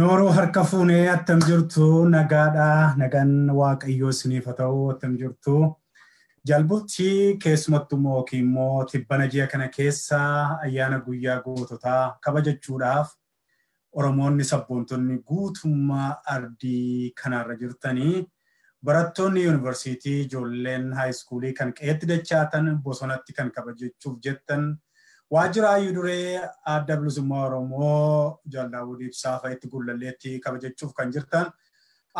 Nooroo harka fuunee attam jirtu nagaadha. Nagaan waaqayyoo isiniif haa ta'u attam jirtu. Jalbutti keessumattummoo yookiin immoo tibbana ji'a kana keessa ayyaana guyyaa goototaa kabajachuudhaaf Oromoonni sabboontonni guutummaa ardii kanarra jirtanii barattoonni yuunivarsiitii ijoolleen haayiskuulii kan qe'eetti dachaatan bosonatti kan kabajachuuf jettan waajjira hayyuu duree adda bilisummaa Oromoo Jaaldaawud Ibsaa fa'itti gullalleetti kabajachuuf kan jirtan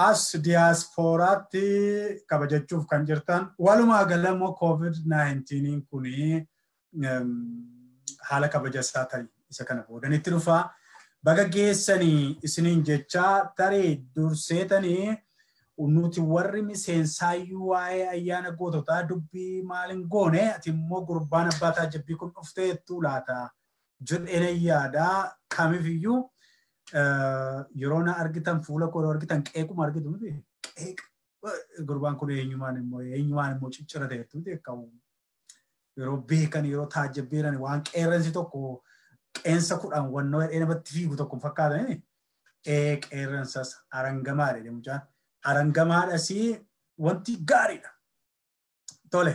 as diyaaspooraatti kabajachuuf kan jirtan walumaa galamoo COVID-19 kuni haala kabajasaa ta'e isa kana boodanitti dhufaa. Baga geessanii isiniin jechaa tarii durseetanii nuti warri miseensaayyuu waa'ee ayyaana goototaa dubbii maalin goone ati immoo gurbaan abbaa taajabbii kun dhufteettuu laata? Jedheen yaadaa kamifiyyuu yeroo na argitan fuula koo argitan qeequma argitu miti? Qeeqa gurbaan kun eenyumaan immoo eenyumaan immoo ciccira ta'etu miti? Yeroo beekan yeroo taajabbiiran waan qeerransi tokko qeensa kudhan wannoo hedhee namatti fiigu tokko fakkaatanii? Qeerransas arangamaadha deemuchaan. Arangamaadhas wanti gaariidha. Tole,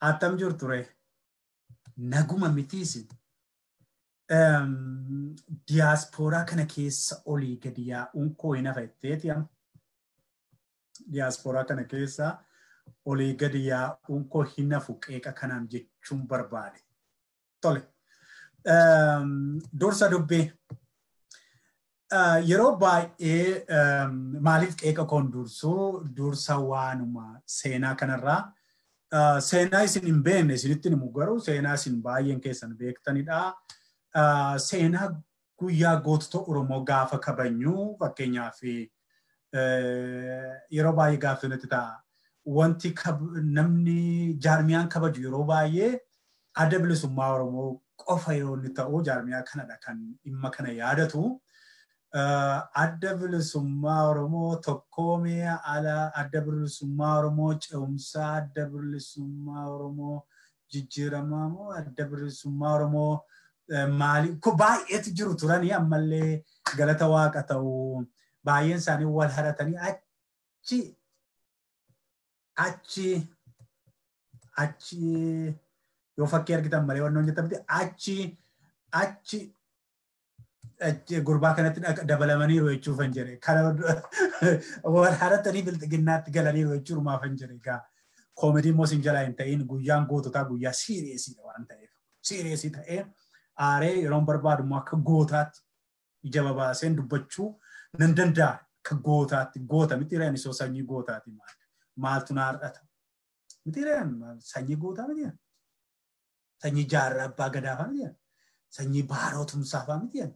attam jirtu ree naguma mitiisin. Diyaaspooraa kana keessa olii gadi yaa'uun koo hin hafetteeti amma. Diyaaspooraa kana keessa olii gadi yaa'uun koo hin hafu qeeqa kanaan jechuun barbaade. Tole. Dursa dubbee. Yeroo baay'ee maaliif qeeqa koon dursuu dursa waanuma seenaa kanarraa seenaa isin hin beekne isinitti himu garuu seenaa isin baay'een keessan beektanidha. Seenaa guyyaa gootota Oromoo gaafa kabajnu fakkeenyaaf yeroo baay'ee gaaffinetti ta'a. Wanti namni jaarmiyaan kabaju yeroo baay'ee adda bilisummaa Oromoo qofa yeroo inni ta'u jaarmiyaa kanadha kan dhimma kana yaadatu. Adda bilisummaa Oromoo tokkoomee ala adda bilisummaa Oromoo ce'umsaa adda bilisummaa Oromoo jijjiiramaa moo adda bilisummaa Oromoo maali baay'eetu jiru turanii ammallee galata waaqa ta'u baay'een isaanii wal haratanii achi achi achi yoo fakkii argitan malee wannoon jettamti achi achi gurbaa kanatti dabalamaniiru jechuuf hin jedhe. Kana wal haratanii bilxiginnaatti galaniiru jechuumaaf hin jedhe. Egaa koomedii immoo sin jalaa hin ta'in guyyaan goototaa guyyaa siiriyeesiidha waan ta'eef. Siiriyeesii ta'ee aaree yeroon barbaadu immoo akka gootaatti ija babaaseen dubbachuu nan danda'a. Akka gootaatti goota miti reen isoo sanyii gootaati maal. Maaltu na har'ata. Miti reen sanyii gootaa miti Sanyii jaarraa abbaa gadaafaa miti Sanyii baaroo tumsaafaa miti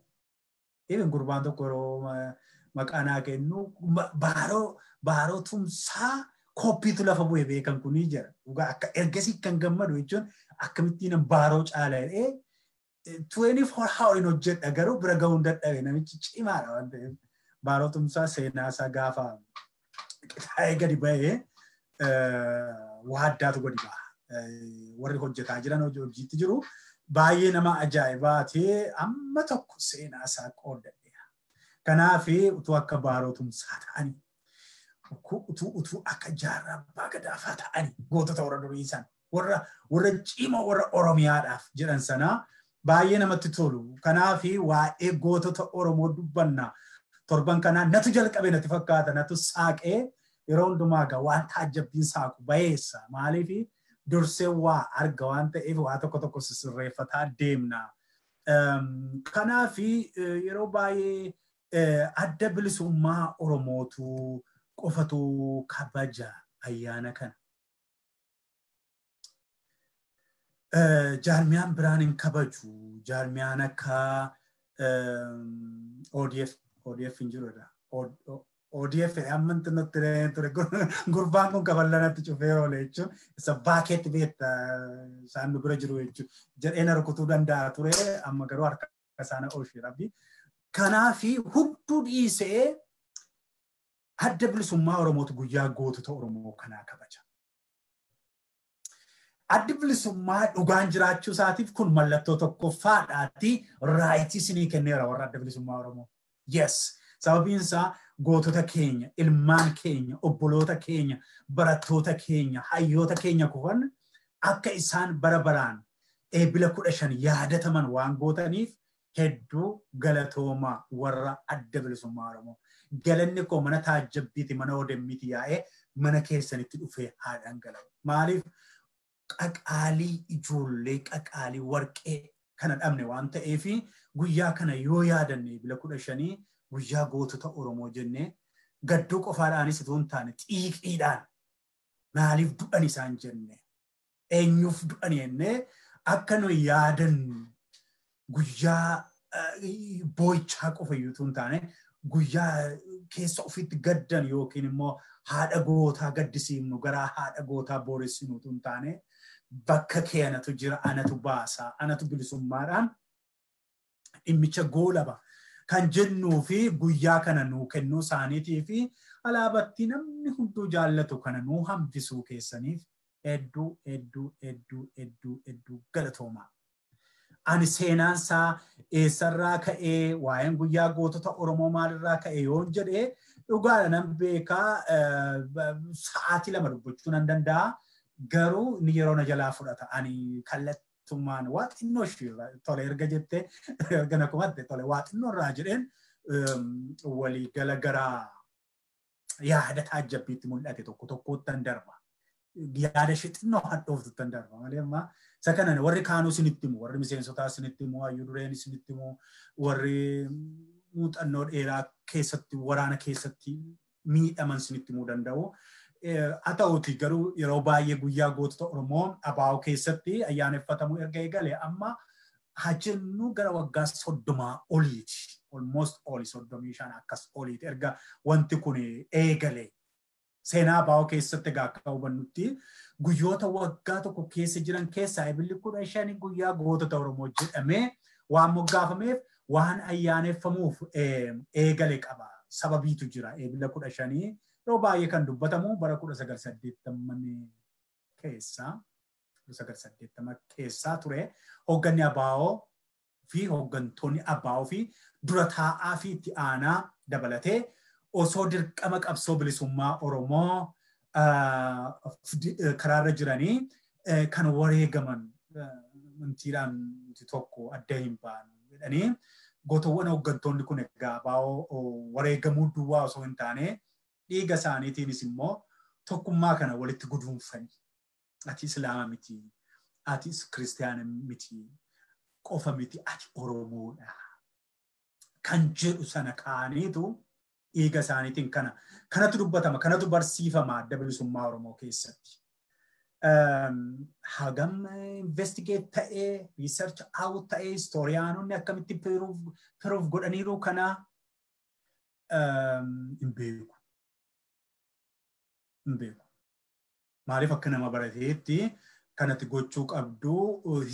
Even gurbaan tokko yeroo maqaa naa kennu baaroo tumsaa koppiitu lafa bu'e beekan kunii jira. Akka ergasii kan gammadu jechuun akkamittiin baaroo caala jedhee 24 hawriin hojjedha garuu bira ga'uun dadhabe namichi cimaadha waan ta'eef baaroo tumsaa seenaa isaa gaafa qixaa'ee gadi ba'ee waa addaatu gadi ba'a. Warri hojjetaa jiran hojiitti jiru. Baay'ee nama ajaa'ibaatee amma tokko seenaa isaa qooddadheera. Kanaaf utuu akka baaroo tumsaa ta'anii utuu akka jaarraa abbaa gadaafaa ta'anii gootota warra durii san warra warra cimaa warra Oromiyaadhaaf jedhan sanaa baay'ee namatti tolu. Kanaaf waa'ee gootota Oromoo dubbanna torban kanaa natu jalqabe natti fakkaata natu saaqee yeroo hundumaa waan taajabbiin saaqu bayeessa maaliif dursee waa arga waan ta'eef waa tokko tokko sisirreeffataa deemna. Kanaaf yeroo baay'ee adda bilisummaa Oromootu qofatu kabaja ayyaana kana. Jaarmiyaan biraan hin kabaju. Jaarmiyaan akka ODF ODF hin jirudha. ODF ammanti nutti ture gurbaan kun kaballanatti cufee oole jechuun isa baakeetti beekta isaan nu bira jiru jechuun jedhee na rukutuu danda'a ture amma garuu harka isaanii oolchee rabbi. Kanaafi hunduu dhiisee adda bilisummaa Oromootu guyyaa gootota Oromoo kanaa kabaja. Addi bilisummaa dhugaan jiraachuu isaatiif kun mallattoo tokkoffaadhaati raayitii isinii kenneera warra adda bilisummaa Oromoo. Yes, sababiin isaa gootota keenya, ilmaan keenya, obboloota keenya, barattoota keenya, hayyoota keenya kufan akka isaan bara baraan eebila kudha shan yaadataman waan gootaniif hedduu galatoomaa warra adda bilisummaa Oromoo. Galanni koo mana taajjabbiiti, mana odemmiiti yaa'ee mana keessanitti dhufee haa dhangala'u. Maaliif qaqaalii ijoollee qaqaalii warqee kana dhabne waan ta'eef guyyaa kana yoo yaadanne eebila kudha shanii guyyaa gootota Oromoo jennee gadduu qofaadhaanis itoo hin taane xiiqiidhaan maaliif du'an isaan jenne eenyuuf du'an jennee? Akka nuyi yaadannu guyyaa boo'ichaa qofa iyyuu hin taane guyyaa keessa ofitti gaddan yookiin immoo haadha gootaa gaddisiifnu garaa haadha gootaa booressinu hin taane bakka kee anatu jira anatu baasaa anatu bilisummaadhaan dhimmicha goolaba kan jennuu fi guyyaa kana nuu kennuu isaaniitii fi alaabatti namni hunduu jaallatu kana nuu hambisuu keessaniif hedduu hedduu hedduu hedduu hedduu galatoomaa. Ani seenaan isaa eessarraa ka'ee waa'een guyyaa gootota Oromoo maalirraa ka'ee yoon jedhee dhugaadha nan beekaa sa'aatii lama dubbachuu nan danda'a. Garuu inni yeroo na jalaa fudhata. Ani kallattummaan waa xinnoo ishiirra tole erga jettee erga na kumatte tole waa xinnoo irraa jedheen walii gala garaa yaada taajjabbiitti mul'ate tokko tokkottan darba. Yaada ishee xinnoo hadhooftutan darba malee ammaa isa kana warri kaanuu isinitti himu warri miseensotaa isinitti himu hayyuu dureen isinitti himu warri muuxannoo dheeraa keessatti waraana keessatti miidhaman isinitti himuu danda'u. Haa ta'uuti garuu yeroo baay'ee guyyaa gootota Oromoo abaa'oo keessatti ayyaaneffatamu erga eegale amma hajjennu gara waggaa soddomaa oliiti. Almost oli soddomii shan akkas oliiti erga wanti kun eegale. Seenaa abaa'oo keessatti egaa akka hubannutti guyyoota waggaa tokko keessa jiran keessaa ebilli kudha shani guyyaa gootota Oromoo jedhamee waan moggaafameef waan ayyaaneffamuuf eegale qaba. Sababiitu jira eebila kudha shanii yeroo baay'ee kan dubbatamu bara kudha sagal saddeettaman keessaa kudha sagal saddeettama keessaa ture. Hoogganni abaa'oo fi hooggantoonni abaa'oo fi dura taa'aa fi itti aanaa dabalatee osoo dirqama qabsoo bilisummaa Oromoo karaarra jiranii kan wareegaman amantiidhaan tokko adda hin baanu jedhanii gootowwan hooggantoonni kun egaa abaa'oo wareegamuu duwwaa osoo hin taane dhiiga isaaniitiinis immoo tokkummaa kana walitti guduunfanii ati islaama miti ati kiristaana miti qofa miti ati oromoodha kan jedhu sana kaaniitu dhiiga isaaniitiin kana kanatu dubbatama kanatu barsiifama adda bilisummaa oromoo keessatti. Hagam investigeet ta'ee riisarch awut ta'ee istooriyaanonni akkamitti piruuf godhaniiru kana hin beeku. Hin beeku. Maaliif akka nama barateetti kanatti gochuu qabdu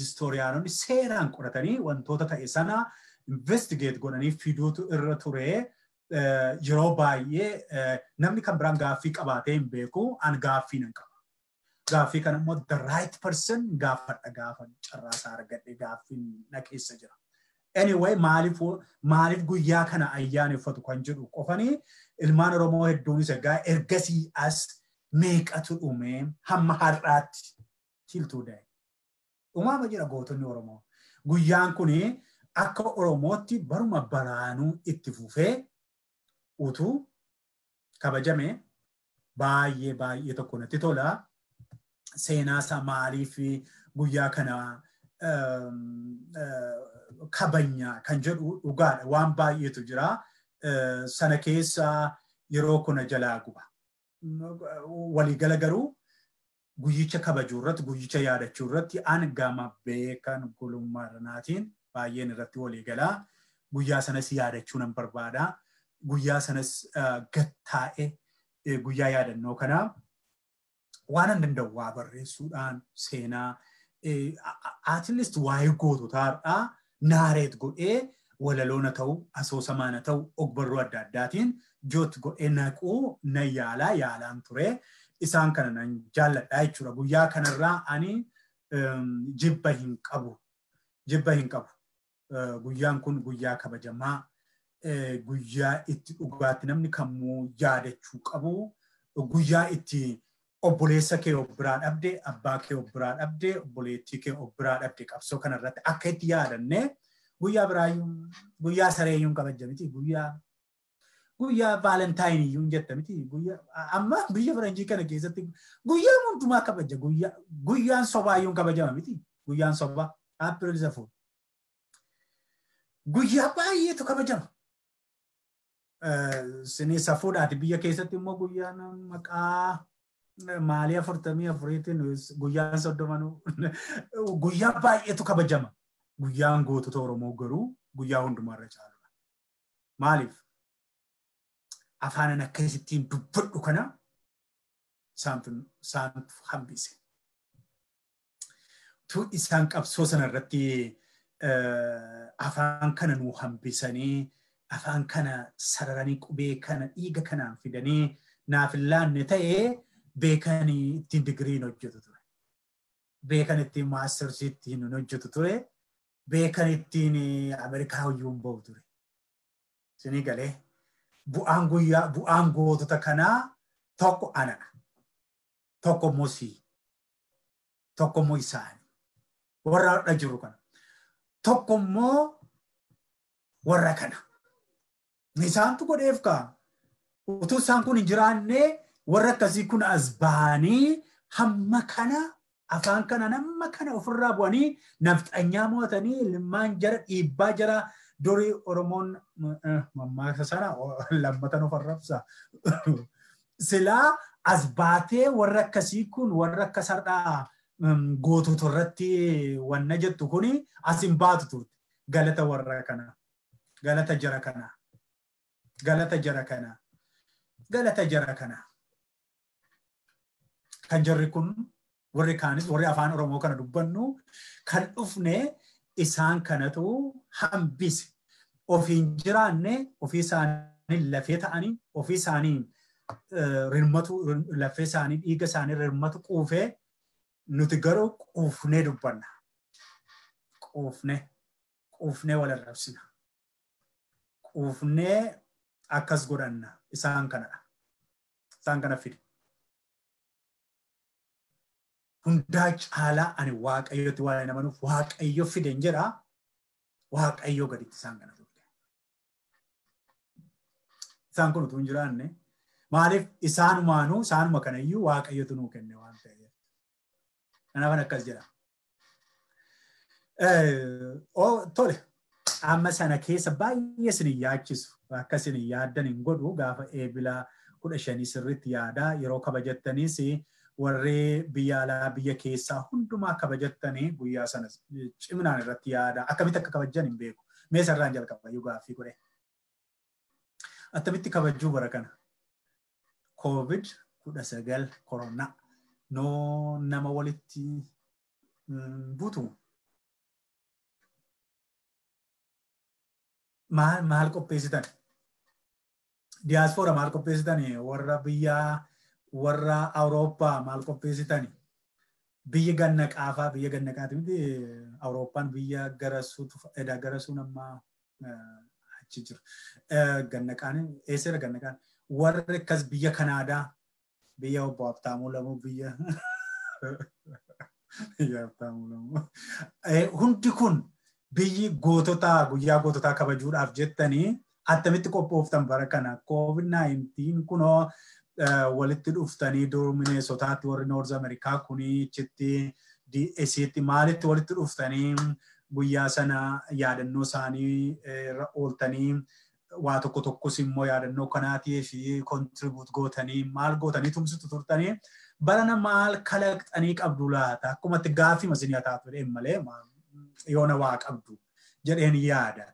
histooriyaanonni seeraan qoratanii wantoota ta'e sana investigeet godhanii fiduutu irra ture yeroo baay'ee namni kan biraan gaaffii qabaatee hin beeku an gaaffii nan qaba. Gaaffii kana immoo the right person gaafadha gaafa carraasaa argadhe gaaffiin na keessa jira. Anyway, maaliif maaliif guyyaa kana ayyaaneffatu kan jedhu qofanii ilmaan Oromoo hedduunis egaa ergasii as meeqatu dhume hamma har'aatti tiltuu da'e. Dhumaama jira gootonni Oromoo. Guyyaan kun akka Oromootti baruma baraanuu itti fufee utuu kabajame baay'ee baay'ee tokko natti tola. Seenaa isaa maaliif guyyaa kana kabanya kan jedhu dhugaadha waan baay'eetu jira. Sana keessa yeroo kuna jalaa guba. Waliigala garuu guyyicha kabajuu irratti guyyicha yaadachuu irratti an gama beekan gulummaa irranaatiin baay'een irratti waliigalaa guyyaa sanas yaadachuu nan barbaada. guyyaa sanas gattaa'e guyyaa yaadannoo kanaa waan an danda'u waa barreessuudhaan seenaa atilist waa'ee goototaadhaa naareet godhee walaloona ta'u asoosamaana ta'u ogbarruu adda addaatiin joot godhee naquu nan yaalaa yaalaan ture. Isaan kana nan jaalladhaa jechuudha. Guyyaa kanarraa ani jibba hin qabu. Jibba hin qabu. Guyyaan kun guyyaa kabajamaa. Guyyaa itti dhugaatti namni kamuu yaadachuu qabu. Guyyaa itti obboleessa kee obbiraa dhabde abbaa kee obbiraa dhabde obboleettii kee obbiraa dhabde qabsoo kanarratti akka itti yaadanne guyyaa biraayyuu guyyaa sareeyyuun kabaja miti guyyaa guyyaa vaalentaayiniyyuun jetta miti guyyaa amma biyya faranjii kana keessatti guyyaa hundumaa kabaja guyyaa guyyaan sobaayyuun kabajama miti guyyaan sobaa aappiriil safuu guyyaa baay'eetu kabajama. Sinii safuudhaati biyya keessatti immoo guyyaan maqaa maalii afurtamii afuriitiin guyyaan soddomanuu guyyaa baay'eetu kabajama. Guyyaan gootota Oromoo garuu guyyaa hundumaarra caaludha. Maaliif? Afaanan akkasittiin dubbadhu kana isaantu hambise. Tu isaan qabsoo sanarratti afaan kana nuu hambisanii afaan kana sararanii qubee kana dhiiga kanaan fidanii naaf hin laanne ta'ee beekanii ittiin digiriin hojjetu ture. Beekan ittiin maastarsii ittiin hojjetu ture. Beekan ittiin Ameerikaa hoyyuun bahu ture. Isinii galee bu'aan guyyaa bu'aan gootota kanaa tokko anadha. Tokko immoo sii. Tokko immoo isaani. Warra har'a jiru kana. Tokko immoo warra kana. Isaantu godheef kaa. Utuu isaan kun hin jiraanne warra akkasii kun as ba'anii hamma kana afaan kana namma kana ofirraa bu'anii nafxanyaa mo'atanii ilmaan jara dhiibbaa jara durii Oromoon mammaaksa sana lammatan of arrabsa. Silaa as baatee warra akkasii kun warra akka sardaa goototu irratti wanna jettu kuni as hin baatu turte. Galata warra kana. Galata jara kana. Galata jara kana. Galata jara kana. Kan jarri kun warri kaanis warri afaan Oromoo kana dubbannu kan dhufne isaan kanatu hambise. Ofiin jiraanne ofii isaanii lafee ta'anii ofii isaanii rirmatu lafee isaanii dhiiga isaanii rirmatu quufee nuti garuu quufnee dubbanna. Quufnee quufnee wal arrabsina. Quufnee akkas godhanna isaan kanadha. Isaan kana fide. Hundaa caalaa ani waaqayyotti waan namanuuf waaqayyo fiden jedha waaqayyo gaditti isaan kana fide. Isaan kun utuu hin jiraanne maaliif isaanumaanuu isaanuma kanayyuu waaqayyotu nuu kenne waan ta'eef. Kanaafan akkas jedha. Tole amma sana keessa baay'ee isin yaachisu akka isin yaaddan hin godhu gaafa eebila kudha shanii sirriitti yaadaa yeroo kabajattanis warri biyya alaa biyya keessaa hundumaa kabajattanii guyyaa sana ciminaan irratti yaada akkamitti akka kabajan hin beeku. Mee sarraan jalqaba iyyuu gaaffii godhe. Attamitti kabajuu bara kana. Covid kudha sagal koronaa noo nama walitti buutu. Maal maal qopheessitan? Diyaaspoora maal qopheessitan warra biyyaa warra Awurooppaa maal qopheessitani? Biyyi ganna qaafaa biyya ganna qaati miti Awurooppaan biyya garasuutu edaa garasuun amma achi jiru. Ganna qaani eesseera ganna qaani? Warri akkas biyya Kanaadaa biyya obbo Habtaamuu lamuu biyya biyya Habtaamuu lamuu. Hundi kun biyyi gootota guyyaa goototaa kabajuudhaaf jettanii attamitti qophooftan bara kana COVID-19 kunoo walitti dhuftanii mineesotaatti warri noorz amerikaa kuni chitti DSitti maalitti walitti dhuftanii guyyaa sana yaadannoo isaanii irra ooltanii? Waa tokko tokkos immoo yaadannoo kanaatii fi kontribuut gootanii maal gootanii tumsitu turtanii? Barana maal kalaqxanii qabdu laata? Akkumatti gaaffii masinii haa taatu jedheen malee yoona waa qabdu? Jedheen yaada.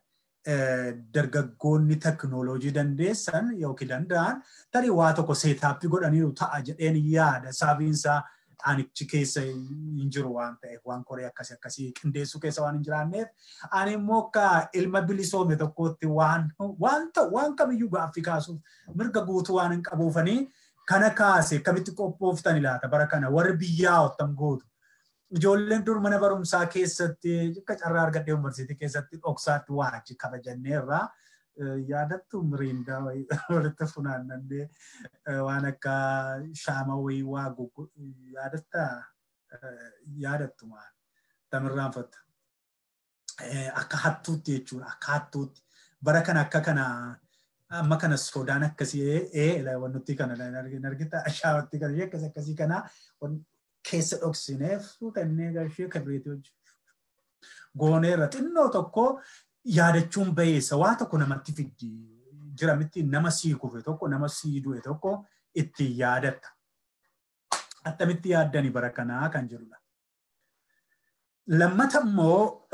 Dargaggoonni teknooloojii dandeessan yookiin danda'an tarii waa tokko seetaappii godhaniiru ta'a jedheen yaada. Sababiinsaa anichi keessa hin jiru waan ta'eef waan koree akkasii akkasii qindeessuu keessa waan hin jiraanneef. Ani immoo akka ilma bilisoome tokkootti waan waan ta'u waan kamiyyuu gaaffii kaasuuf mirga guutuu waan hin qabuufanii kana kaase akkamitti qophooftan ilaata? Bara kana warri biyyaa ottan gootu. Ijoolleen dur mana barumsaa keessatti akka carraa argadhee yuunivarsiitii keessatti dhoksaatti waa achi kabajanneerraa yaadattu miriindaa walitti funaannannee waan akka shaama wayii waa yaadatta yaadattu maal tamirraanfatta. Akka hattuutti jechuudha akka hattuutti bara kana akka kana amma kana sodaan akkasii ee wannutti kana argita shaawatti kana akkasii akkasii kana keessa dhoksineef suutannee gashee kabireetii hojii. Gooneerra xinnoo tokko yaadachuun bayeessa waa tokko namatti fiddi jiramitti nama sii kufe tokko nama sii du'e tokko itti yaadatta. Attamitti yaaddani bara kanaa kan jedhudha. Lammata immoo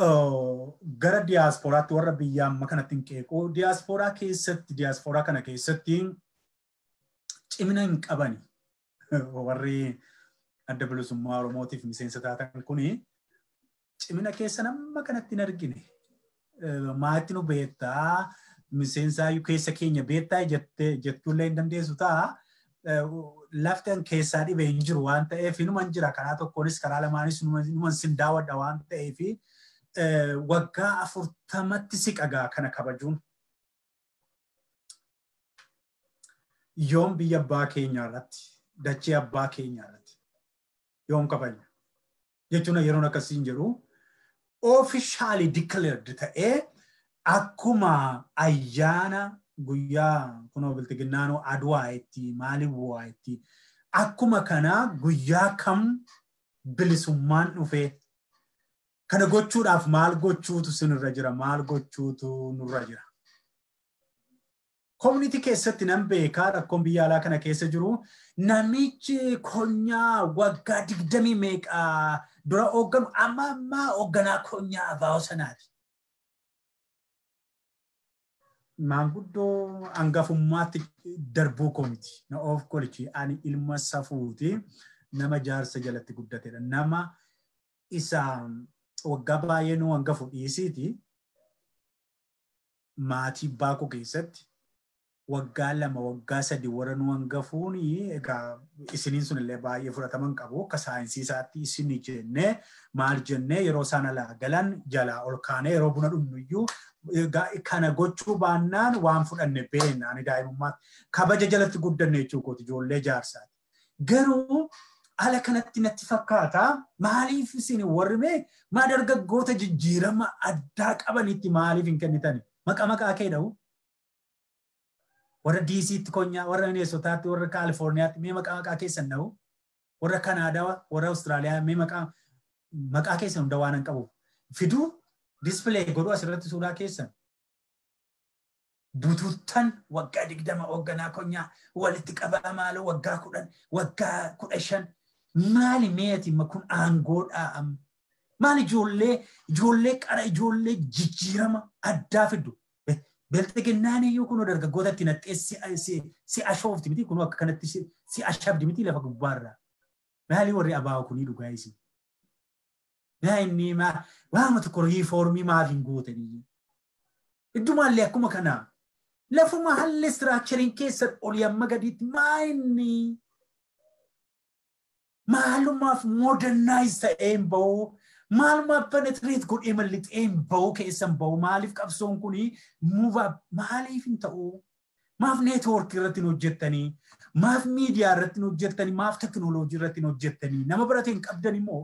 gara diyaaspooraatti warra biyya amma kanatti hin qeequ. Diyaaspooraa keessatti diyaaspooraa kana keessatti cimina hin qabani. Warri adda bilisummaa Oromootiif miseensa taatan kuni cimina keessa nama kanatti hin argine. Maatti nu beektaa miseensaa keessa keenya beektaa jettuullee hin dandeessu ta'a. Lafti keessaa dhibee hin jiru waan ta'eef inuman jira karaa tokkoonis karaa lamaanis inuman sin daawwadha waan ta'eef waggaa afurtamatti siqagaa kana kabajuun. Yoom biyya abbaa keenyaa irratti dachee abbaa keenyaa yoom kabajna jechuun yeroon akkasii hin jiru officially declared ta'ee akkuma ayyaana guyyaa kunoo biltiginnaanoo aduwaa itti maali bu'aa itti akkuma kana guyyaa kam bilisummaan dhufee kana gochuudhaaf maal gochuutu sinirra jira maal gochuutu nurra jira. Koominitii keessatti nan beekaa rakkoon biyya alaa kana keessa jiru namichi konyaa waggaa digdamii meeqaa dura hoogganu amma ammaa hoogganaa konyaa abaa'oo sanaati. Maanguddoo hangafummaatti darbuu koomiti. Na of kolchi ani ilma safuuti nama jaarsa jalatti guddatedha. Nama isa waggaa baay'ee nu hangafu dhiisiiti maatii baakuu keessatti waggaa lama waggaa sadi warra nu hangafuun egaa isiniin sun illee baay'ee fudhataman qabu akka saayinsii isaatti isin jennee maal jennee yeroo isaan alaa galan jalaa ol kaanee yeroo buna dhugnuyyuu kana gochuu baannaan waan fudhanne beekna ani daa'imummaatti kabaja jalatti guddanne jechuu kooti ijoollee jaarsaati. Garuu ala kanatti natti fakkaata maaliif isin warri mee maa dargaggoota jijjiirama addaa qabanitti maaliif hin kennitani? Maqaa maqaa kee dha'u? Warra diisiitti konyaa warra mineesotaatti warra kaalifoorniyaatti mee maqaa maqaa keessan dha'u warra kanaadaa warra awustiraaliyaa mee maqaa maqaa keessan hunda waan hin qabu. Fiduu dispilee godhuu asirratti suuraa keessan. Bututtan waggaa digdama hoogganaa konyaa walitti qabaa maaloo waggaa kudhan waggaa kudha shan. Maali meeti kun aangoodhaa amma maali ijoollee ijoollee qara ijoollee jijjiirama addaa fiddu Bilxiginnaan iyyuu kun dargaggoota itti naxxee si ashoofti miti kun akka kanatti si ashabdi miti lafa gubbaarra. Maali warri abaa'u kunii dhugaa isin? Maa inni waama tokko riifoormii maaf hin gootanii? Iddumaallee akkuma kana lafuma haalli istiraakchariin keessa olii amma gadiitti maa inni maalumaaf modernize ta'een bahuu maalumaaf penetrate godhee mallixeen bahuu keessan bahuu maaliif qabsoon kuni muva maaliif hin ta'u maaf neetwoorkii irratti hin hojjettanii maaf miidiyaa irratti hin hojjettanii maaf teknooloojii irratti hin hojjettanii nama barate hin qabdan immoo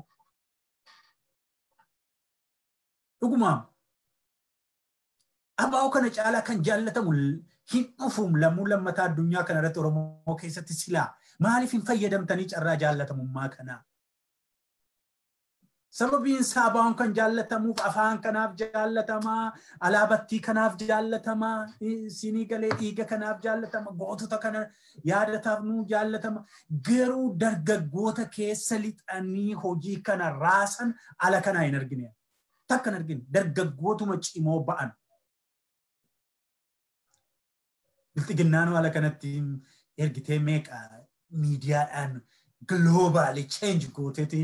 dhugumaa abaa'oo kana caalaa kan jaallatamu hin dhufuum lammuu lammataa addunyaa kana irratti oromoo keessatti silaa maaliif hin fayyadamtanii carraa jaallatamummaa kanaa sababiin saabaa'uun kan jaallatamuuf afaan kanaaf jaallatamaa alaabattii kanaaf jaallatamaa sinii galee dhiiga kanaaf jaallatama gootota kana yaadataaf nu jaallatama garuu dargaggoota keessa lixanii hojii kana raasan ala kanaa hin argine. Takka hin argine. Dargaggootuma cimoo ba'an. Bilxiginnaan haala kanatti ergitee meeqa? Miidiyaadhaan globally change gooteeti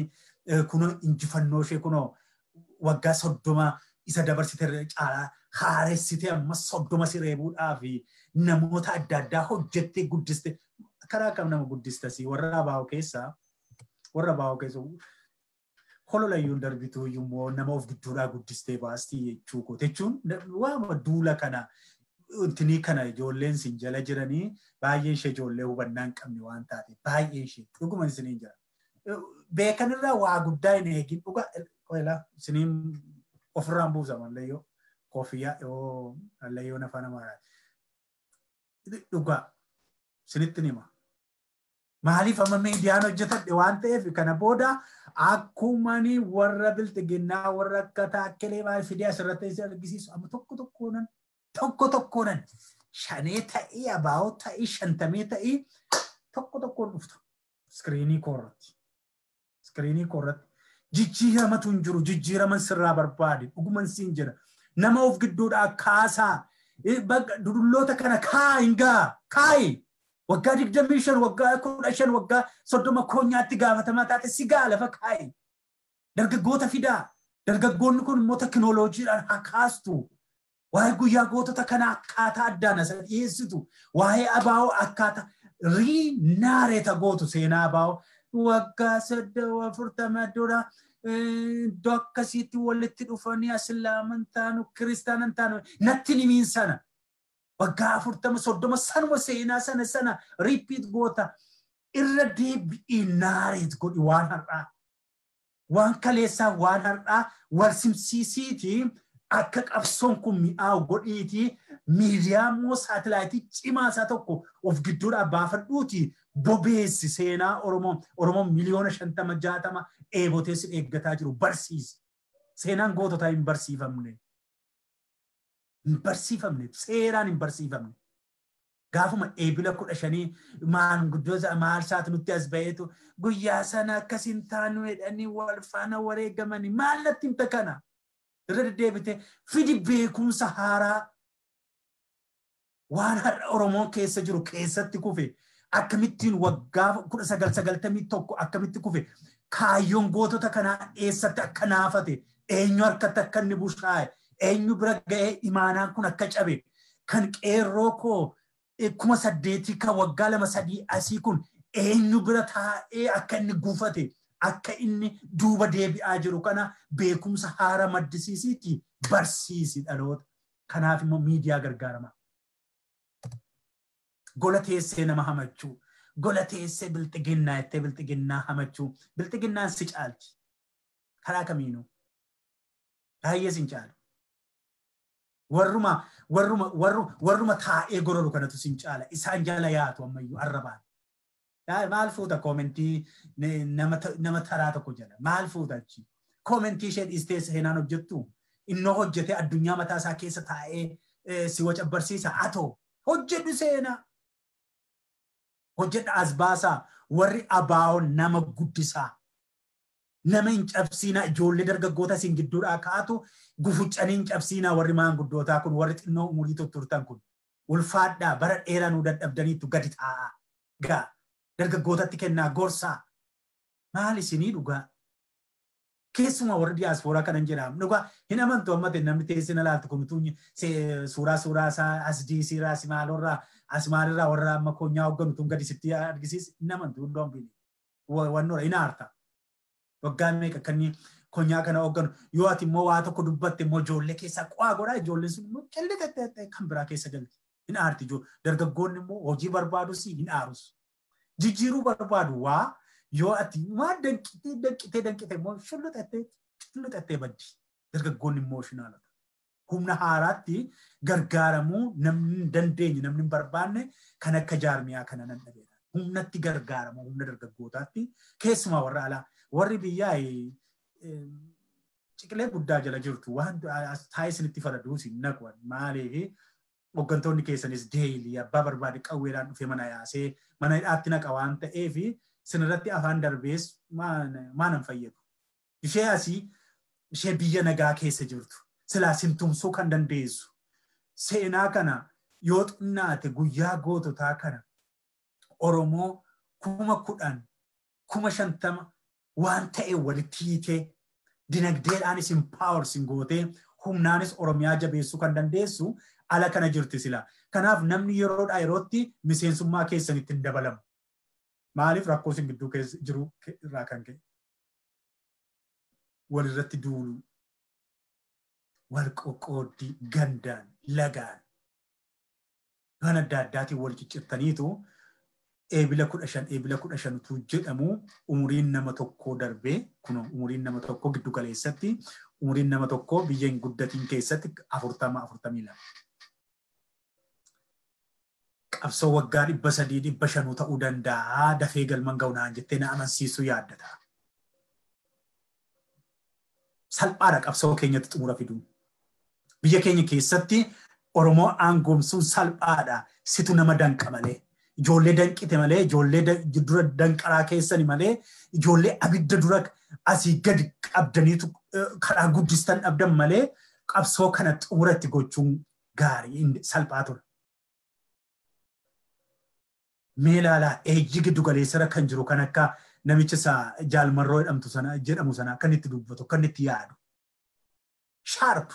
kunoo injifannoo ishee kunoo waggaa soddoma isa dabarsite caalaa haaressite amma soddoma si reebuudhaa fi namoota adda addaa hojjettee guddiste. Karaa kam nama guddistas warra abaa'u keessaa warra abaa'u keessa hololayyuun darbituu immoo nama of gidduudhaa guddistee baastii jechuu kooti jechuun waama duula kana intinii kana ijoolleen sin jala jiranii baay'een ishee ijoollee hubannaa hin qabne waan taate. Baay'een ishee dhuguma isiniin jira. Beekanirraa waa guddaa hin eegin dhuga isiniin ofirraan buusa mallayyoo koofiyyaa yoo mallayyoo nafa namaadha. Dhuga isinitti hima. Maaliif amma miidiyaan hojjetadhe waan ta'eef kana booda akkumani warra bilxiginnaa warra akka taakkelee maal fidee asirratti argisiisu amma tokko tokkoonan tokko tokkoonan shanee ta'ee abaa'oo ta'ee shantamee ta'ee tokko tokkoon dhuftu iskiriinii koorratti. Iskiriinii koorratti jijjiiramatu hin jiru jijjiiraman sirraa barbaade dhuguman siin jira nama of gidduudhaa kaasaa dudulloota kana kaayin gaa kaayi waggaa digdamii shan waggaa kudha shan waggaa soddoma koonyaatti gaafatamaa taate si gaa lafa kaayi dargaggoota fidaa dargaggoonni kun immoo tekinooloojiidhaan haa kaastu waa'ee guyyaa gootota kana akkaataa addaan asa dhiyeessitu waa'ee abaa'oo akkaataa riinaareeta gootu seenaa abaa'oo waggaa soddoma afurtama dura iddoo akkasiitti walitti dhufanii islaaman taanu kiristaanan taanu natti nimiin sana waggaa afurtama soddoma sanuma seenaa sana sana riipiit goota irra deebi'ii naareet godhi waan har'aa waan kaleessaa waan har'aa wal simsiisiitii akka qabsoon kun mi'aawu godhiitii miidiyaa immoo saatalaayitii cimaa isaa tokko of gidduudhaa baafadhuutii bobeessi seenaa Oromoo Oromoo miliyoona shantama jaatama eeboteessi eeggataa jiru barsiisi. Seenaan goototaa hin barsiifamne. Hin barsiifamne seeraan hin barsiifamne. Gaafuma eebila kudha shanii maanguddoota maal isaatu nutti as ba'eetu guyyaa sana akkas hin taanu jedhanii wal faana wareegamanii maal natti himta kana? Irra deddeebite fidi beekumsa haaraa waan har'a Oromoon keessa jiru keessatti kufe akkamittiin waggaa kudha sagal sagaltamii tokko akkamitti kufe. Kaayyoon gootota kanaa eessatti akka naafate eenyu harkatti akka inni bushaa'e eenyu bira ga'ee imaanaan kun akka cabe kan qeerroo koo kuma saddeetii kan waggaa lama sadii asii kun eenyu bira taa'ee akka inni gufate. Akka inni duuba deebi'aa jiru kana beekumsa haara maddisiisiitii barsiisi dhaloota. Kanaaf immoo miidiyaa gargaarama. Gola teessee nama hamachuu, gola teessee bilxiginnaa jettee bilxiginnaa hamachuu, bilxiginnaan si caalchi. Karaa kamiinuu. Baay'ee sin caalu. Warruma warruma warruma taa'ee gororu kanatu sin caala. Isaan jala yaatu ammayyuu arrabaan. Maal fuuta koomentii nama taraa tokko jala. Maal fuuta achi? Koomentii ishee dhiistee seenaan hojjettu. Innoo hojjetee addunyaa mataa isaa keessa taa'ee si waca barsiisa. Atoo hojjedhu seenaa. Hojjedha as baasaa. Warri abaa'oon nama guddisaa. Nama hin cabsiinaa. Ijoollee dargaggoota isin gidduudhaa kaatu gufuccanii hin cabsiinaa warri maanguddootaa kun warri xinnoo umurii tutturtan kun. Ulfaadhaa bara dheeraa nuu dadhabdaniittu gadi taa'aa. Gaa dargaggootatti kennaa gorsaa. Maal isinii dhugaa? Keessumaa warri diyaaspooraa kanan jedhamu dhugaa hin amantu ammate namni teessina laaltu kumtuu suuraa suuraa isaa as diisiiraa si maalorraa as maalirraa warra amma konyaa hoogganu tun gadi sitti argisiis hin amantu hundoon bini wannora hin aarta. Waggaa meeqa kanni konyaa kana hoogganu yoo ati immoo waa tokko dubbatte immoo ijoollee keessaa qo'aa godhaa? Ijoolleen sun immoo callee kan biraa keessa galti. Hin aarti dargaggoonni immoo hojii barbaadus hin aarus. Jijjiiruu barbaadu waa yoo ati waan danqitee danqitee danqitee immoo shulluxattee baddi. Dargaggoonni immoo shinaalata. Humna haaraatti gargaaramuu namni hin dandeenye namni hin barbaanne kan akka jaarmiyaa kana nan dhabeera. Humnatti gargaaramu humna dargaggootaatti keessumaa warra alaa warri biyyaa ciqilee guddaa jala jirtu waan taa'ee isinitti faraduu sin naqwan maaliif hooggantoonni keessanis deeyilii abbaa barbaade qawweedhaan dhufee mana yaasee mana hidhaatti naqa waan ta'eef sinirratti afaan darbees maanan fayyadu. Ishee asii ishee biyya nagaa keessa jirtu silaa simtumsuu kan dandeessu. Seenaa kana yoo xinnaate guyyaa goototaa kana Oromoo kuma kudhan kuma shantama waan ta'e walitti hiitee dinagdeedhaanis impaawarsin gootee humnaanis Oromiyaa jabeessuu kan dandeessu ala kana jirti sila. Kanaaf namni yeroodhaa yerootti miseensummaa keessanitti hin dabalamu. Maaliif rakkoo isin gidduu jiru irraa kan ka'e? Walirratti duulu, wal qoqqooddii, gandaan, lagaan, waan adda addaatiin wal ciccirtaniitu eebila kudha shan eebila kudha shantu jedhamu umuriin nama tokkoo darbee kun umuriin nama tokkoo giddu galeessatti umuriin nama tokkoo biyya hin guddatiin keessatti afurtama afurtamii lama. Qabsoo waggaa dhibba sadii dhibba shanuu ta'uu danda'a dafee galman ga'u naan jettee na amansiisuu yaaddata. Salphaadha qabsoo keenyatti xumura fiduu. Biyya keenya keessatti Oromoo aangoomsuun salphaadha. Situ nama danqa malee. ijoollee danqite malee ijoollee dura danqaraa keessani malee ijoollee abidda dura asii gadi qabdaniitu karaa guddistan dhabdan malee qabsoo kana xumuratti gochuun gaarii salphaa ture. Mee ilaalaa eejji giddu galeessara kan jiru kan akka namicha isaa jaalmarroo jedhamu sana kan itti dubbatu kan itti yaadu. Sharp.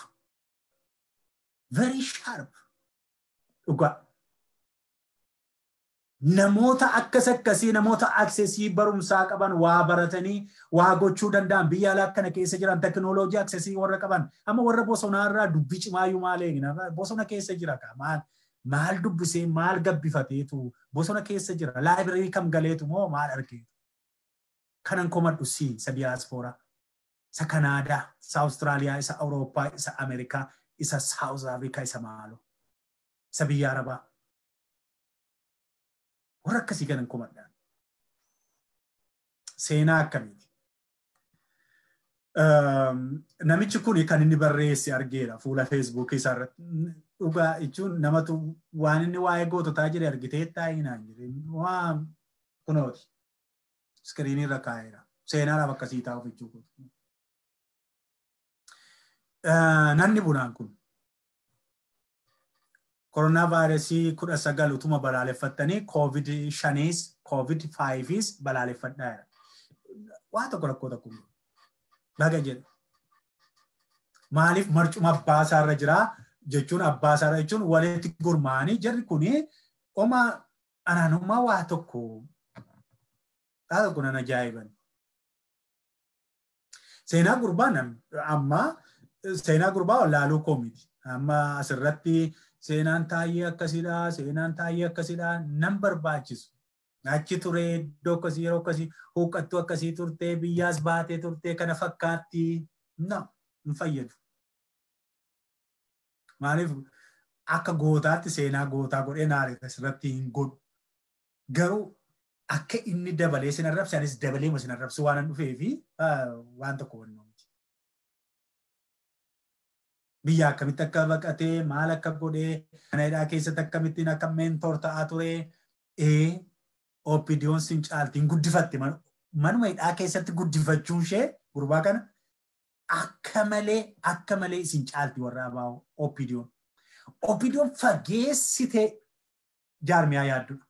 Very sharp. Dhugaa. namoota akkas akkasii namoota aksesii barumsaa qaban waa baratanii waa gochuu danda'an biyya alaa akkana keessa jiran teknooloojii aksesii warra qaban. Amma warra bosonaarraa dubbii cimaayyuu maal eegina bosona keessa jira maal maal dubbisee maal gabbifateetu? Bosona keessa jira. Laayibireerii kam galeetu moo? Maal argeetu? Kanan komadhu si isa diyaaspooraa isa kanaadaa isa awustiraaliyaa isa awurooppaa isa ameerikaa isa saawuz afrikaa isa maaloo isa biyya arabaa warra akkasii kanan komadhaan. Seenaa akkamiiti? Namichi kun kan inni barreesse argeera fuula feesbuukii isaarratti. Dhugaa jechuun namatu waan inni waa'ee goototaa jedhe argitee taa'inaan jedhe waan kunooti. Iskiriinii irra kaa'eera. Seenaadhaaf akkasii taa'uuf jechuudha. Nanni bunaan kun. Koronaa vaayirasii kudha sagal utuma balaaleffattanii koovid shaniis koovid faayifiis balaaleffadhaa waa tokko rakkoo tokko baga jedhe maaliif marcuma abbaa isaarra jiraa jechuun abbaa isaarra jechuun walitti gurmaanii jarri kuni oma anaanummaa waa tokko. Waa tokko nan ajaa'iban. Seenaa gurbaa amma seenaa gurbaa laaluu koo miti amma asirratti seenaan taayee akkasidha seenaan taayee akkasidha nan barbaachisu. Achi turee iddoo akkasii yeroo akkasii huuqqattuu akkasii turtee biyyaas baatee turtee kana fakkaatti no hin fayyadu. Maaliif akka gootaatti seenaa gootaa godhee naare asirratti hin godhu. Garuu akka inni dabalee sin arrabse anis dabalee sin arrabsu waan dhufee fi waan tokko Biyya akkamitti akka baqatee maal akka godhee mana hidhaa keessatti akkamittiin akka meentoor ta'aa turee ee oppidiyoon sin caaltiin guddifatte manuma hidhaa keessatti guddifachuun ishee gurbaa kana akka malee akka malee isin caalti warra abaa'u oppidiyoon. Oppidiyoon fageessitee jaarmiyaa yaaddudha.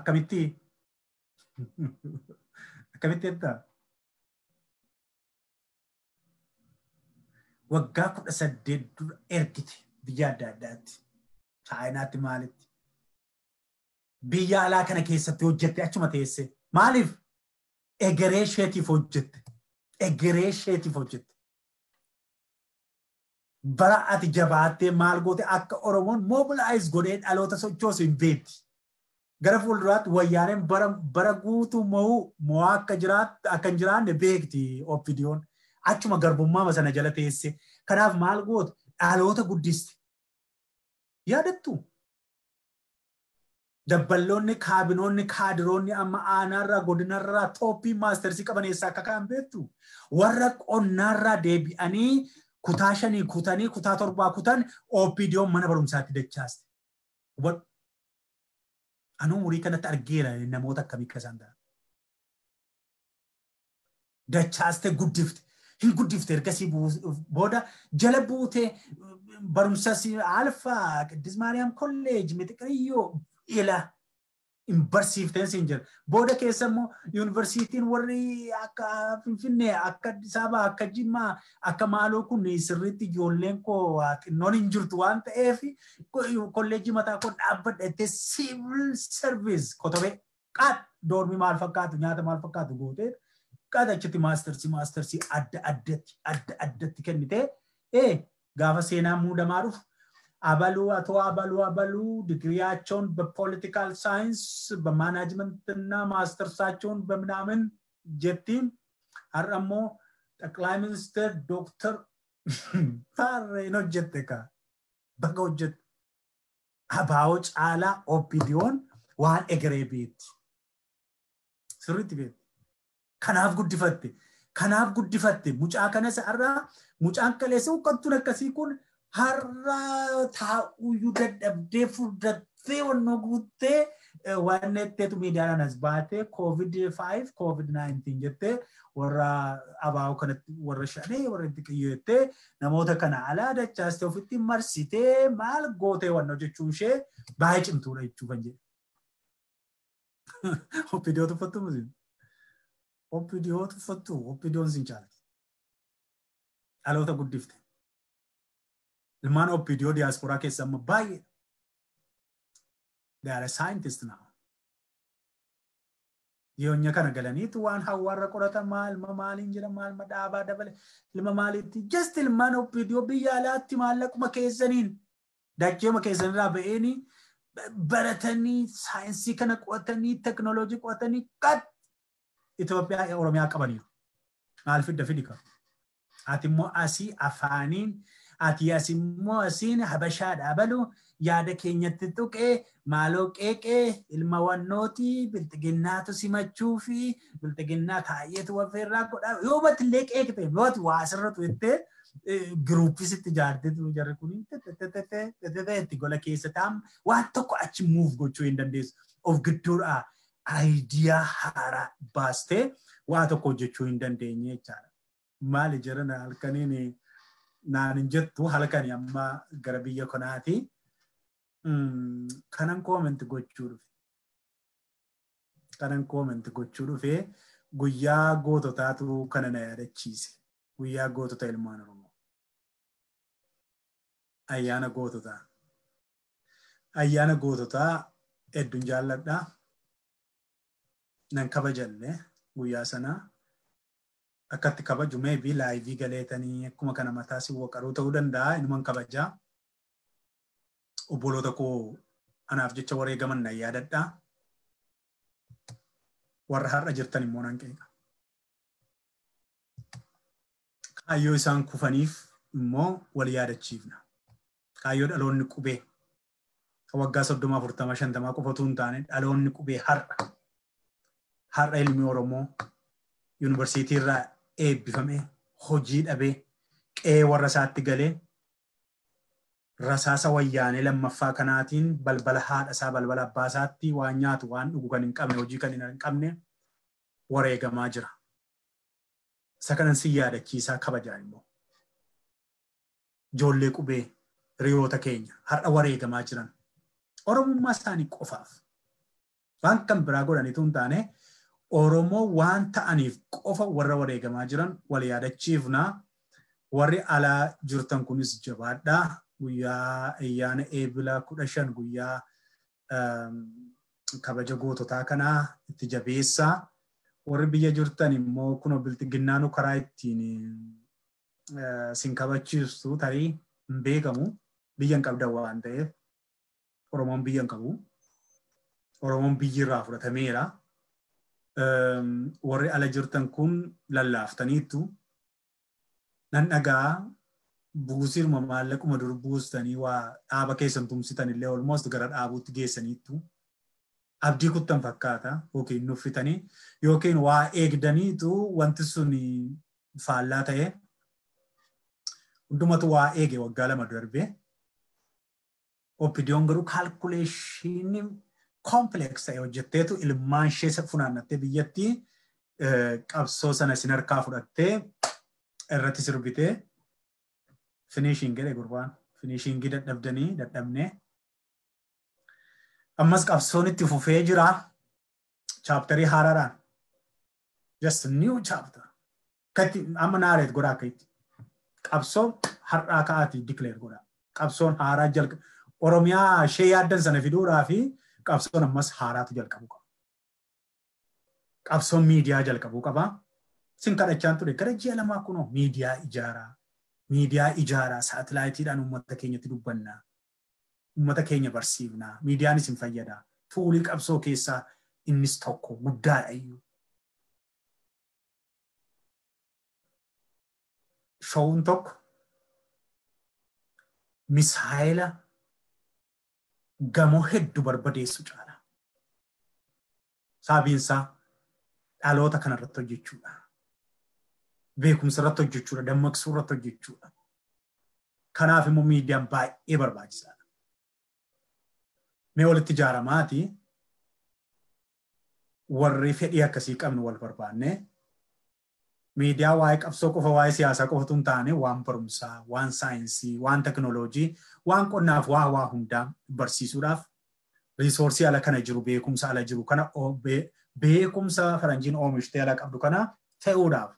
Akkamitti akkamitti jettaa? Waggaa kudha saddeet dura ergite biyya adda addaatti. Chaayinaatti maalitti? Biyya alaa kana keessatti hojjette achuma teesse. Maaliif? Egeree isheetiif hojjette. Egeree isheetiif hojjette. Bara ati jabaattee maal goote akka Oromoon mobilaayiz godhee dhaloota sochoosu hin beekti. Gara fuulduraatti wayyaaneen bara guutuu mo'uu mo'aa akka hin jiraanne beekti oppidiyoon. Achuma garbummaa sana jala teesse. Kanaaf maal goote dhaloota guddiste. Yaadattu. Dabballoonni kaabinoonni kaadiroonni amma aanaarraa godinarraa tooppii maastersii qaban eessaa akka kaan beektu. Warra qonnaarraa deebi'anii kutaa shanii kutanii kutaa torbaa kutan oppidiyoon mana barumsaatti dachaaste. Anuu umurii kanatti argeera namoota akkamii akka isaan ta'an. Dachaaste guddifte. Hin guddifte ergasii booda jala buute barumsas alfaa qiddis maariyaam kolleej mixiqayyoo ila hin barsiifteen siin jira. Booda keessa immoo yuunivarsiitiin warri akka Finfinnee, akka Addis Ababaa, akka Jimmaa, akka Maaloo kun sirriitti ijoolleen koo xinnoon hin jirtu waan ta'eef kolleejjii mataa koo dhaabbadhattee siivil sarviis kotobee qaat doormi maal fakkaatu nyaata maal fakkaatu gootee qaat achitti maastarsii maastarsii adda addatti adda addatti kennitee ee gaafa seenaan muudamaa dhufu አበሉ አቶ አበሉ አበሉ ዲግሪያቸውን በፖለቲካል ሳይንስ በማናጅመንትና ማስተርሳቸውን በምናምን ጀቲን አረሞ ጠቅላይ ሚኒስትር ዶክተር ታሬ ነው ጀቴካ በጋ ጀት አባው ጫላ ኦፒዲዮን ዋን ኤግሬ ቤት ስሪት ቤት Kanaaf guddifatte. Kanaaf guddifatte. Mucaa kanas har'aa mucaan kaleessa huqqattuun akkasii kun har'aa taa'uyyuu dadhabdee furdattee wannoo guuttee eh, waan jetteetu miidiyaadhaan as baatee koovid 5 koovid 19 jettee warra abaa'u kanatti warra shanee warra itti qiyyeettee namoota kana alaa dachaastee ofitti marsitee maal gootee wannoo jechuun ishee baay'ee cimtuudha jechuu kan jedhu. Ofiidoo tuffattu muziimu. Oppidiyoo tuffattu oppidiyoon sin caalti. Dhaloota guddifte. ilmaan oppidiyoo diyaasporaa keessa amma baay'ee gaara saayintist nama. Dhiyoonya kana galaniitu waan hawaarra qoratamaa ilma maaliin jira maalma dhaabaa dabale ilma maaliitti just ilmaan oppidiyoo biyya alaatti maallaquma keessaniin dacheema keessanirraa ba'eenii baratanii saayinsii kana qo'atanii teknooloojii qo'atanii qat Itoophiyaa Oromiyaa qabaniiru. Maal fidda fidi qabu. Ati immoo asii afaaniin ati as immoo asiin habashaadha balu yaada keenyatti tuqee maaloo qeeqee ilma wannootii bilxiginnaatu simachuu fi bilxiginnaa kaayyeetu wafeerraa godha yoo batti illee qeeqte yoo ati waa asirratu jettee giruuppisitti jaartetu jarri kun itti gola keessa taa'am waan tokko achi muuf gochuu hin dandeessu of gidduudhaa aayidiyaa haaraa baastee waa tokko hojjechuu hin dandeenye jechaadha. Maali jiran halkaniin naan hin jettu halkanii amma gara biyya kanaati. Kanan koomenti gochuu dhufe. Kanan koomenti gochuu dhufe guyyaa goototaatu kana na yaadachiise. Guyyaa gootota ilmaan Oromoo. Ayyaana goototaa. Ayyaana goototaa hedduun jaalladhaa. Nan kabajalle guyyaa sanaa. akkatti kabaju meebii laayivii galeetanii akkuma kana mataa si waqaruu ta'uu danda'a inuman kabajaa. Obboloota koo anaaf jecha wareegaman nan yaadadhaa. Warra har'a jirtan immoo nan qeeqa. Kaayyoo isaan kufaniif immoo wal yaadachiifna. Kaayyoo dhaloonni qubee kan waggaa soddoma afurtama shantamaa qofatu hin taane dhaloonni qubee har'a. Har'a ilmi Oromoo yuunivarsiitii irraa eebbifamee hojii dhabee qe'ee warra isaatti galee rasaasa wayyaanee lammaffaa kanaatiin balbala haadha isaa balbala abbaa isaatti waan nyaatu waan dhugu kan hin qabne hojii kan hin qabne wareegamaa jira. Isa kanan si yaadachiisaa kabajaan immoo. Ijoollee qubee hiriyoota keenya har'a wareegamaa jiran Oromummaa isaanii qofaaf waan kan biraa godhaniitu hin taane Oromoo waan ta'aniif qofa warra wareegamaa jiran wal yaadachiifna. Warri alaa jirtan kunis jabaadhaa. Guyyaa ayyaana eebila kudha shan guyyaa kabaja goototaa kanaa itti jabeessaa. Warri biyya jirtan immoo kunoo bilxiginnaanu karaa ittiin sin kabachiistu tarii hin beekamu. Biyya hin qabdan waan ta'eef Oromoon biyya hin qabu. Oromoon biyyi irraa fudhatameera. Warri ala jirtan kun lallaaftaniittu nan dhagaa buusirma maallaquma dur buustanii waa dhaaba keessan tumsitan illee olmost gara dhaabuutti geessaniittu abdii kuttan fakkaata yookiin nuffitanii yookiin waa eegdaniitu wanti sun faallaa ta'e. Hundumatu waa eege waggaa lama darbee. Oppidiyoon garuu kaalkuleeshinii complex ta'e hojjetteetu ilmaan ishee funaannattee biyyatti qabsoo sana isin harkaa fudhattee irratti sirbitee finishiin jedhe gurbaan finishiingii dadhabdanii dadhabnee ammas qabsoon itti fufee jira chaaptarii haararaan just new chapter. Katti amma naareet godhaa akka itti qabsoo har'aa ka'aati dikleer godhaa qabsoon haaraa jalqa oromiyaa ishee yaaddan sana fiduudhaa fi qabsoon ammas haaraatu jalqabu qaba. Qabsoon miidiyaa jalqabuu qaba. Sin kadhachaan ture gara ji'a lamaa kunoo miidiyaa ijaaraa miidiyaa ijaaraa saatalaayitiidhaan uummata keenyatti dubbannaa. Uummata keenya barsiifnaa. Miidiyaan isin fayyadaa. Tuulii qabsoo keessaa innis tokko guddaadha iyyuu. Showun tokko misaayila gamoo hedduu barbadeessu caala. Sababiinsaa dhaloota kanarratti hojjechuudha. Beekumsa irratti hojjechuudha. Dammaqsuu irratti hojjechuudha. Kanaaf immoo miidiyaan baay'ee barbaachisaadha. Mee walitti ijaaramaati warri fedhii akkasii qabnu wal barbaannee miidiyaa waa'ee qabsoo qofa waa'ee siyaasaa qofatu hin taane waan barumsaa, waan saayinsii, waan teknooloojii, waan qonnaaf waa waa hundaa barsiisuudhaaf riisoorsii ala kana jiru beekumsa ala jiru kana beekumsa faranjiin oomishtee ala qabdu kana fe'uudhaaf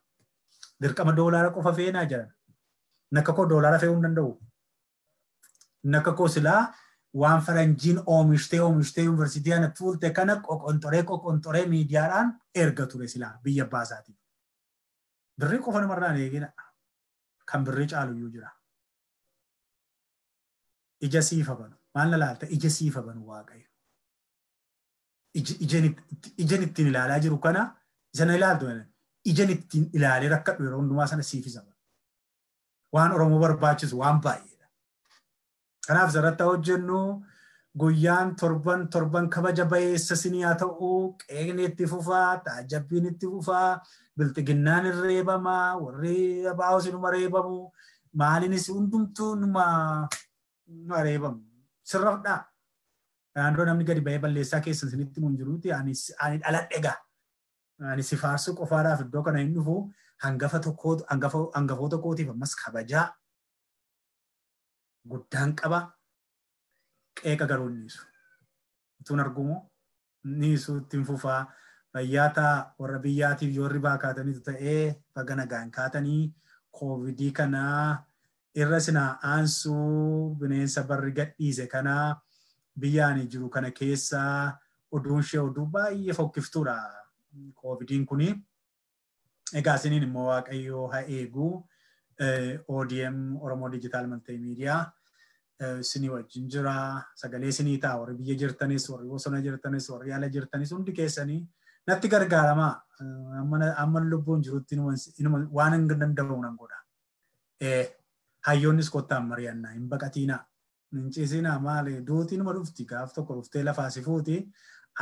dirqama doolaara qofa feenaa jiran. Nakka koo doolaara fe'uu hin danda'u. Nakka koo silaa waan faranjiin oomishtee oomishtee yuunivarsiitii ana tuulte kana qoqonxoree qoqonxoree miidiyaadhaan erga ture silaa biyya baasaatiif. Birrii qofa namarraan eegina kan birrii caalu iyyuu jira. Ija siifa banu maal na laalta ija siifa banu waaqayyo. Ijaan ittiin ilaalaa jiru kana sana ilaaltu ijaan ittiin ilaalee rakkadhu yeroo hundumaa sana siifisa. Waan Oromoo barbaachisu waan baay'eedha. Kanaaf sararratti hojjennu guyyaan torban torban kabaja bayeessa sinii haa ta'u qeeqni itti fufaa taajabbiin itti fufaa biltiginnaan hin reebamaa warri abaa'os inuma reebamu maaliinis hundumtuu numa reebamu sirrafdhaa. Naannoo namni gadi bahee balleessaa keessan sinitti mun jiruuti ani dhaladhe gaa. Ani si faarsuu qofaadhaaf iddoo kana hin dhufu hangafa tokkootu hangafoota kootiif ammas kabajaa guddaan qaba. Qeeqa garuu niisu. Utuun argumoo niisu ittiin fufaa. fayyaata warra biyyaatiif yoo ribaa kaataniitu ta'ee baga nagaan kaatanii koovidii kanaa irra sinaa aansuu bineensa barri gadhiise kanaa biyyaan jiru kana keessa oduun ishee oduu baay'ee fokkiftuudha. Koovidiin kuni egaa isiniin immoo waaqayyoo haa eegu ODM Oromoo Digital Multimedia isinii wajjin jira sagalee isinii ta'a warri biyya jirtanis warri bosona jirtanis warri ala jirtanis hundi keessanii natti gargaaramaa amma lubbuun jirutti waan hin danda'u nan godha. Hayyoonnis kottaan mari'annaa hin baqatiinaa. Hin ciisinaa maali duutii numa dhufti gaaf tokko dhuftee lafaa si fuuti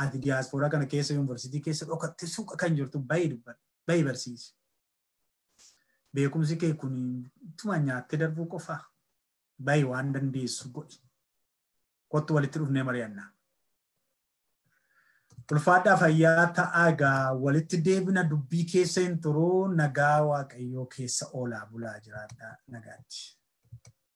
ati diyaaspooraa kana keessa yuunivarsiitii keessa dhokatte suuqa kan jirtu bayi barsiisi. Beekumsi kee kun tuma nyaattee darbuu qofaa bayi waan dandeessu godhi. Kottu walitti dhufnee mari'annaa. ulfaadhaa fayyaa ta'aa egaa walitti deebina dubbii keessa hin turu nagaa waaqayyoo keessa oolaa bulaa jiraadha nagaatti.